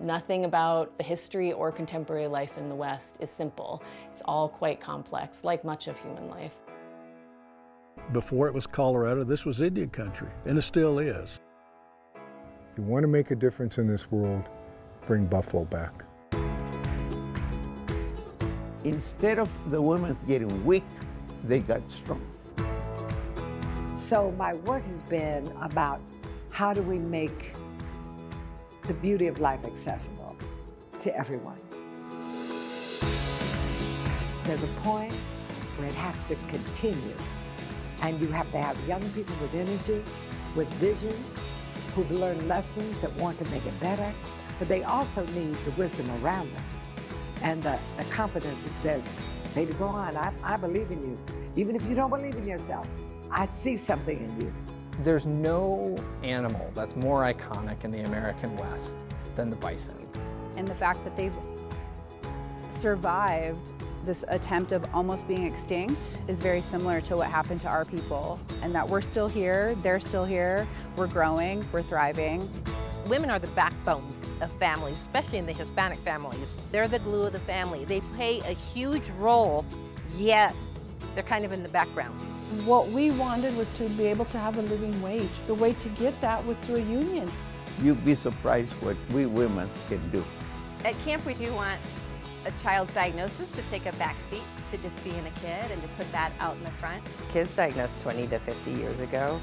Nothing about the history or contemporary life in the West is simple. It's all quite complex, like much of human life. Before it was Colorado, this was Indian country, and it still is. If you want to make a difference in this world, bring Buffalo back. Instead of the women getting weak, they got strong. So my work has been about how do we make the beauty of life accessible to everyone. There's a point where it has to continue, and you have to have young people with energy, with vision, who've learned lessons that want to make it better, but they also need the wisdom around them and the, the confidence that says, baby, go on, I, I believe in you. Even if you don't believe in yourself, I see something in you. There's no animal that's more iconic in the American West than the bison. And the fact that they've survived this attempt of almost being extinct is very similar to what happened to our people. And that we're still here, they're still here, we're growing, we're thriving. Women are the backbone of families, especially in the Hispanic families. They're the glue of the family. They play a huge role, yet they're kind of in the background. What we wanted was to be able to have a living wage. The way to get that was through a union. You'd be surprised what we women can do. At camp, we do want a child's diagnosis to take a back seat to just being a kid and to put that out in the front. Kids diagnosed 20 to 50 years ago,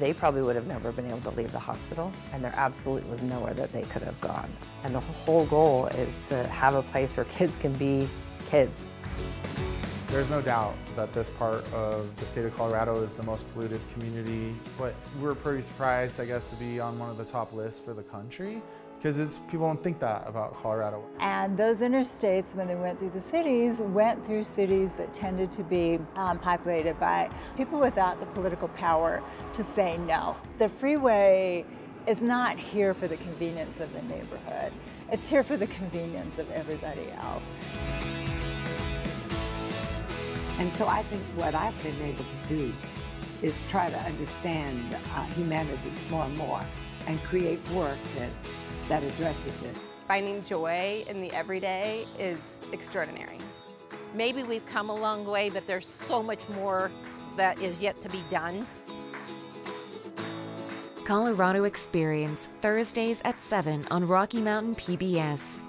they probably would have never been able to leave the hospital, and there absolutely was nowhere that they could have gone. And the whole goal is to have a place where kids can be kids. There's no doubt that this part of the state of Colorado is the most polluted community, but we're pretty surprised, I guess, to be on one of the top lists for the country because it's people don't think that about Colorado. And those interstates, when they went through the cities, went through cities that tended to be um, populated by people without the political power to say no. The freeway is not here for the convenience of the neighborhood. It's here for the convenience of everybody else. And so I think what I've been able to do is try to understand uh, humanity more and more and create work that, that addresses it. Finding joy in the everyday is extraordinary. Maybe we've come a long way, but there's so much more that is yet to be done. Colorado Experience, Thursdays at 7 on Rocky Mountain PBS.